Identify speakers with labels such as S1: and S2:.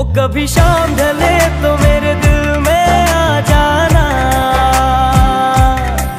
S1: ओ कभी शाम ढले